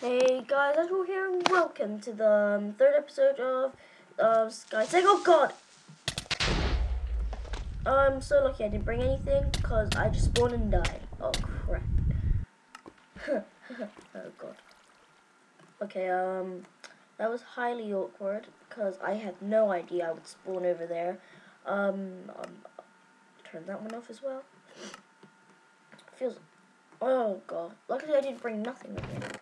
Hey guys, Andrew here, and welcome to the um, third episode of uh, Skytekk. Oh god! I'm so lucky I didn't bring anything because I just spawned and died. Oh crap. oh god. Okay, um, that was highly awkward because I had no idea I would spawn over there. Um, um turn that one off as well. Feels. Oh god. Luckily I didn't bring nothing with me.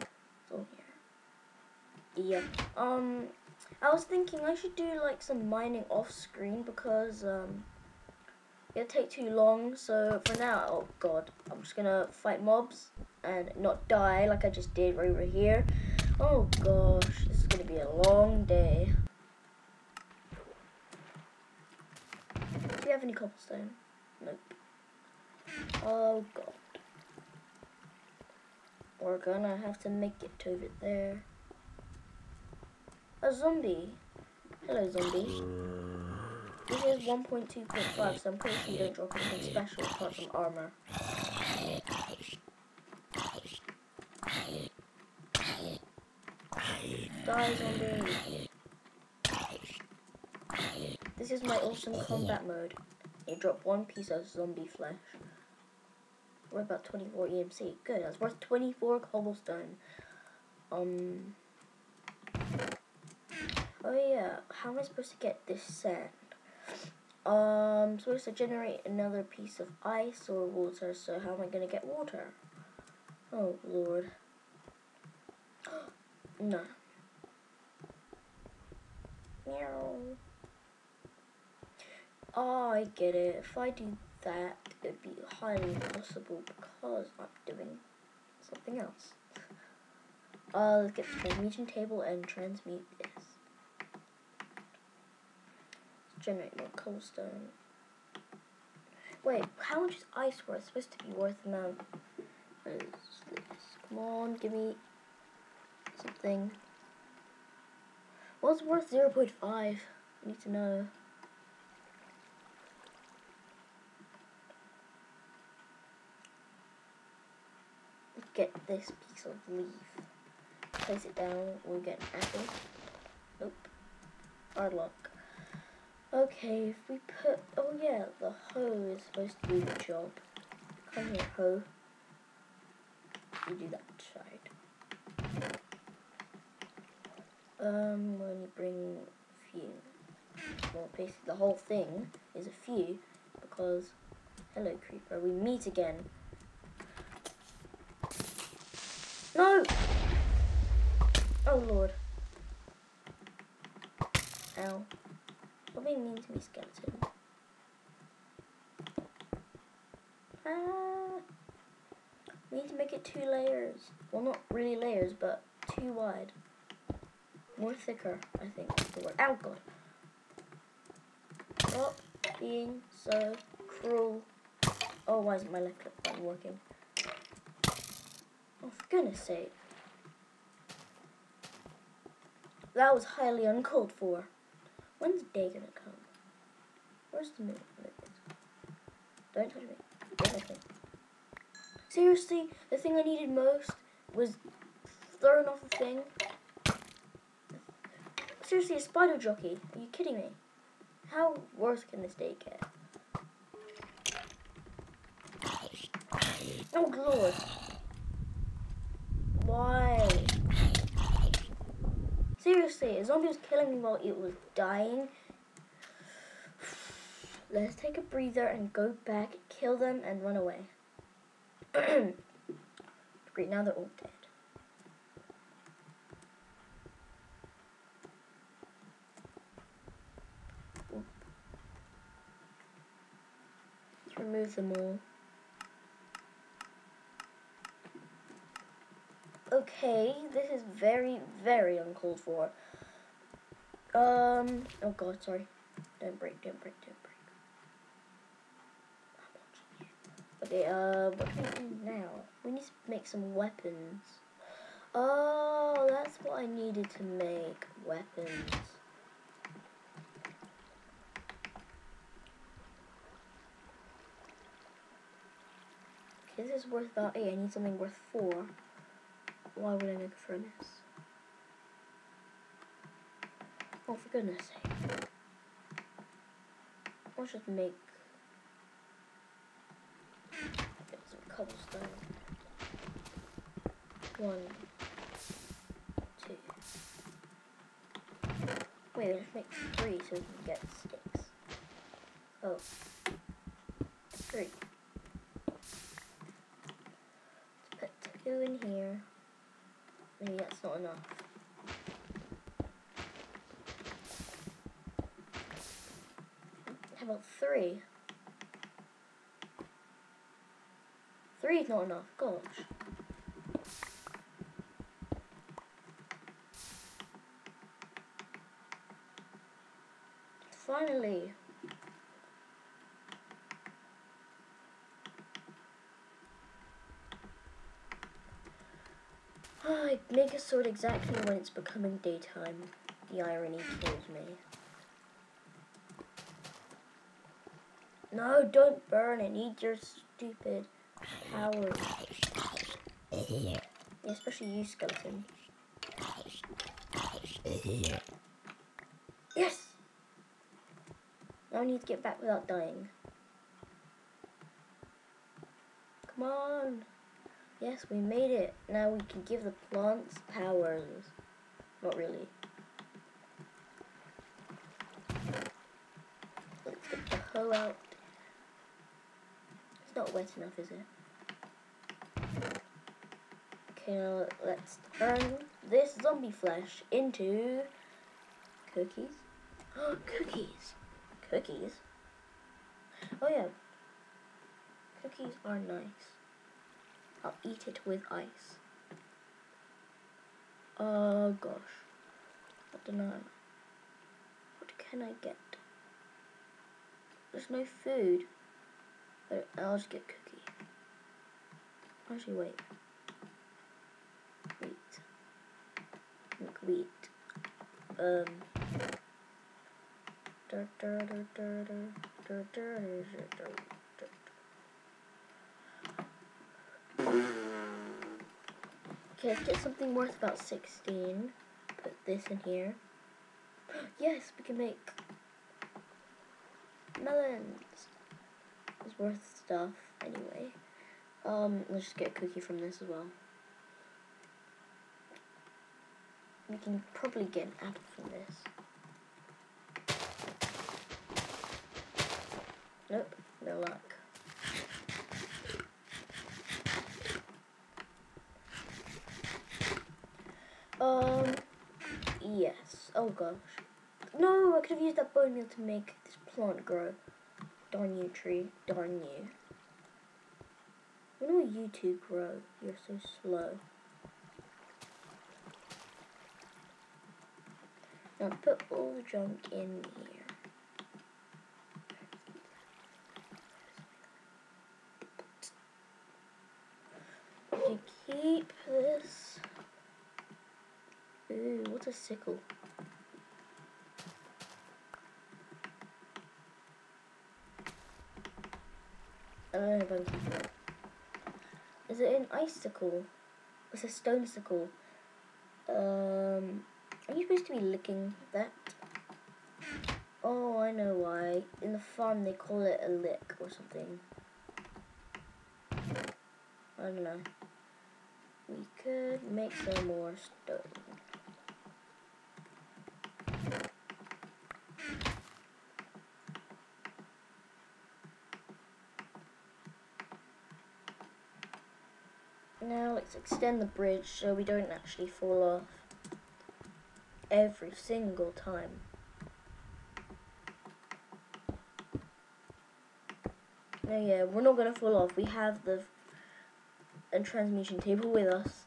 Yeah. Um, I was thinking I should do like some mining off screen because um, it'll take too long. So for now, oh god, I'm just gonna fight mobs and not die like I just did right over here. Oh gosh, this is gonna be a long day. Do you have any cobblestone? Nope. Oh god. We're gonna have to make it to it there. A zombie. Hello, zombie. This is 1.2.5, so I'm pretty sure you don't drop anything special apart from armor. Die, zombie. This is my awesome combat mode. You drop one piece of zombie flesh. We're about 24 EMC. Good, that's worth 24 cobblestone. Um. Oh yeah, how am I supposed to get this sand? Um, I'm supposed to generate another piece of ice or water, so how am I gonna get water? Oh lord. no. Meow. Oh, I get it. If I do that, it'd be highly impossible because I'm doing something else. Uh, let's get the transmutation table and transmute this. Generate more cobblestone. Wait, how much is ice worth? Supposed to be worth this? Come on, give me something. What's worth 0.5? I need to know. get this piece of leaf. Place it down, we'll get an apple. Nope. Hard luck. Okay, if we put, oh yeah, the hoe is supposed to do the job. Come here, hoe. You do that side. Um, when you bring a few. Well, basically the whole thing is a few because, hello creeper, we meet again. No! Oh lord. Ow. What being mean to me, skeleton? Ah. We need to make it two layers. Well, not really layers, but two wide. More thicker, I think is the word. Ow, God. Stop being so cruel. Oh, why isn't my left click button working? Oh, for goodness sake. That was highly uncalled for. When's day gonna come? Where's the moon? Don't touch me. Don't touch me. Seriously, the thing I needed most was throwing off the thing. Seriously, a spider jockey? Are you kidding me? How worse can this day get? Oh, Lord. Why? Seriously, a zombie was killing me while it was dying. Let's take a breather and go back, kill them, and run away. Great, now they're all dead. Let's remove them all. Okay, this is very, very uncalled for. Um, oh god, sorry. Don't break, don't break, don't break. Okay, uh, what can we do now? We need to make some weapons. Oh, that's what I needed to make, weapons. This is worth about 8, I need something worth 4. Why would I make a furnace? Oh, for goodness sake. Let's just make some cobblestone. One, two. Wait, let's make three so we can get sticks. Oh, three. Let's put two in here. Maybe that's not enough. How about three? Three is not enough, gosh. Finally. I make a sword exactly when it's becoming daytime. The irony kills me. No, don't burn it. Need your stupid powers. Especially you, skeleton. Yes! Now I need to get back without dying. Come on. Yes, we made it. Now we can give the plants powers. Not really. Let's get the hoe out. It's not wet enough, is it? Okay, now let's turn this zombie flesh into cookies. Oh, cookies! Cookies? Oh yeah. Cookies are nice. I'll eat it with ice. Oh gosh. I don't know. What can I get? There's no food. But I'll just get cookie. Actually, wait. Wheat. Make wheat. Um dur, dur, dur, dur, dur, dur. Okay, let's get something worth about 16. Put this in here. Yes, we can make melons. It's worth stuff anyway. Um, let's just get a cookie from this as well. We can probably get an apple from this. Nope, no luck. Um, yes. Oh gosh. No, I could have used that bone meal to make this plant grow. Darn you, tree. Darn you. When will you two grow? You're so slow. Now put all the junk in here. Keep this. Ooh, what's a sickle? It. Is it an icicle? It's a stone sickle. Um, are you supposed to be licking that? Oh, I know why. In the farm, they call it a lick or something. I don't know. We could make some more stone. Now let's extend the bridge so we don't actually fall off every single time. No, yeah, we're not gonna fall off. We have the a transmutation table with us,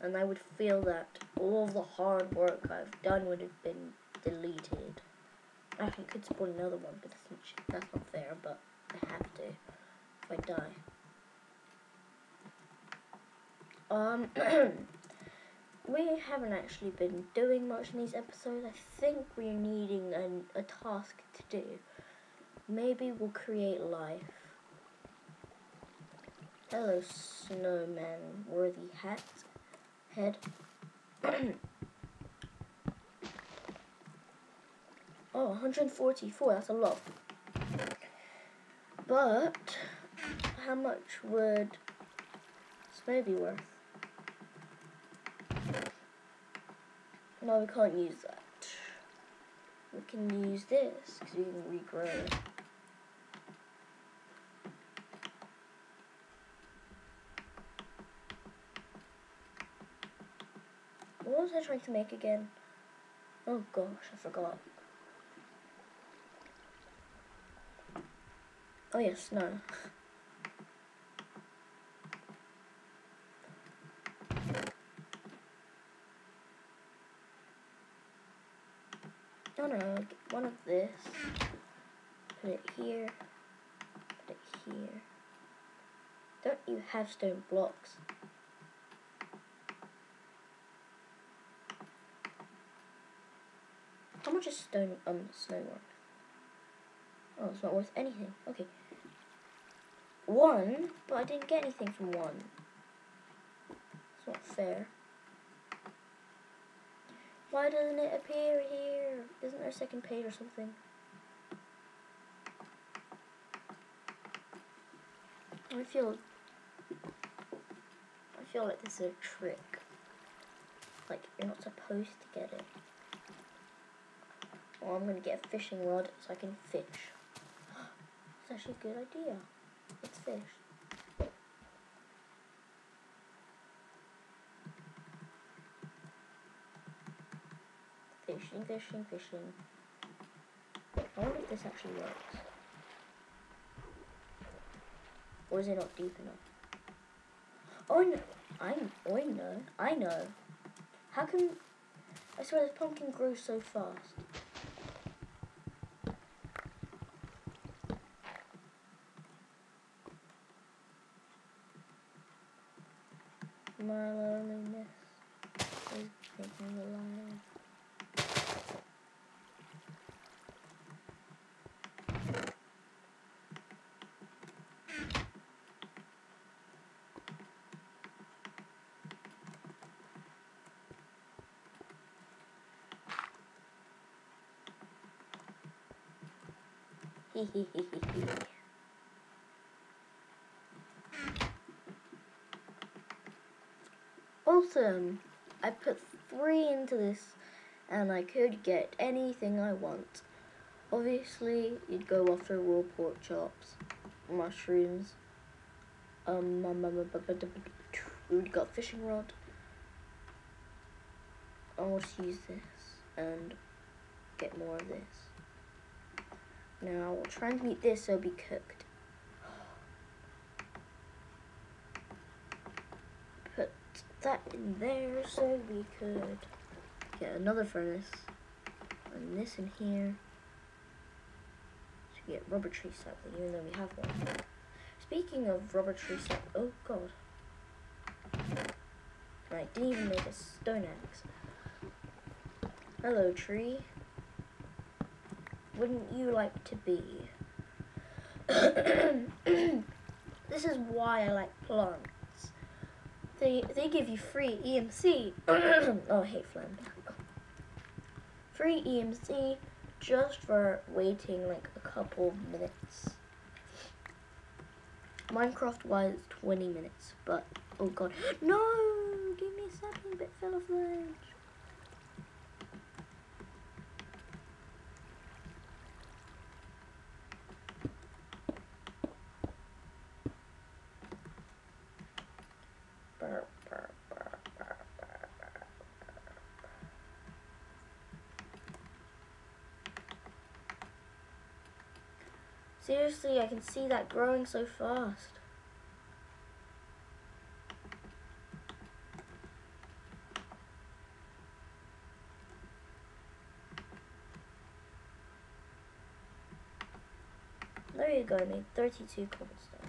and I would feel that all of the hard work I've done would have been deleted. I could spawn another one, but that's not fair. But I have to if I die. Um, we haven't actually been doing much in these episodes. I think we're needing an, a task to do. Maybe we'll create life. Hello, snowman. Worthy hat. head. oh, 144, that's a lot. But, how much would snow be worth? No, we can't use that. We can use this, because we can regrow it. What was I trying to make again? Oh gosh, I forgot. Oh yes, no. No, no, get one of this. Put it here. Put it here. Don't you have stone blocks? How much is stone um snow worth? Oh, it's not worth anything. Okay. One, but I didn't get anything from one. It's not fair. Why doesn't it appear here? Isn't there a second page or something? I feel I feel like this is a trick. Like you're not supposed to get it. Well, I'm gonna get a fishing rod so I can fish. It's actually a good idea. Let's fish. Fishing, fishing, fishing. I wonder if this actually works. Or is it not deep enough? Oh no, I, oh, I know, I know. How can, I swear this pumpkin grows so fast. My Awesome! I put three into this and I could get anything I want. Obviously, you'd go after raw pork chops, mushrooms, um, we got fishing rod. I'll just use this and get more of this. Now, we'll transmute this so it'll be cooked. Put that in there so we could get another furnace. And this in here. To get rubber tree sapling, even though we have one. Speaking of rubber tree sapling, oh god. I didn't even make a stone axe. Hello, tree. Wouldn't you like to be? this is why I like plants. They they give you free EMC. oh, I hate. Free EMC just for waiting like a couple minutes. Minecraft was 20 minutes, but oh god. No! Give me a second, bit fell off. Seriously, I can see that growing so fast. There you go, I made 32 cobblestone.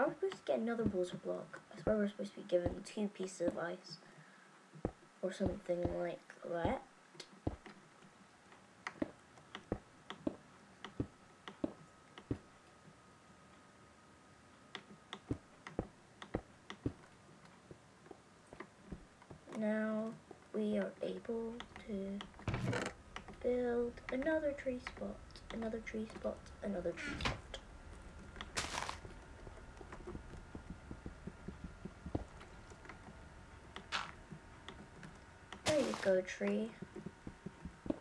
How are we supposed to get another water block? I swear we're supposed to be given two pieces of ice. Or something like that. Now we are able to build another tree spot, another tree spot, another tree spot. There you go, tree.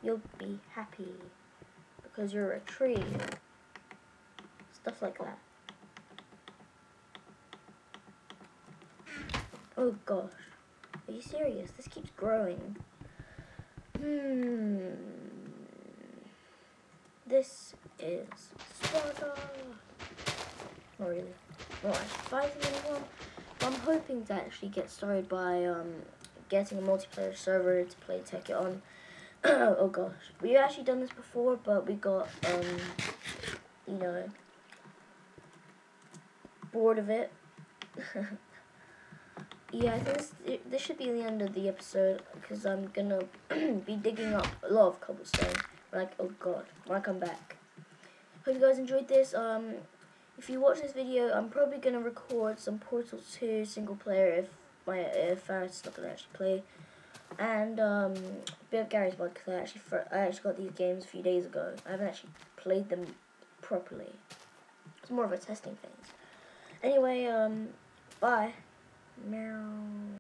You'll be happy because you're a tree. Stuff like that. Oh gosh. Are you serious? This keeps growing. Hmm. This is Sparta. Not really. I'm hoping to actually get started by um, getting a multiplayer server to play Tekkit on. oh gosh. We've actually done this before, but we got, um, you know, bored of it. yeah, I think this, this should be the end of the episode because I'm gonna be digging up a lot of cobblestone. Like, oh god, when I come back. Hope you guys enjoyed this. Um, if you watch this video, I'm probably gonna record some Portal 2 single player if my if not gonna actually play, and um, bit of Garry's Mod because I actually I actually got these games a few days ago. I haven't actually played them properly. It's more of a testing thing. Anyway, um, bye. Meow.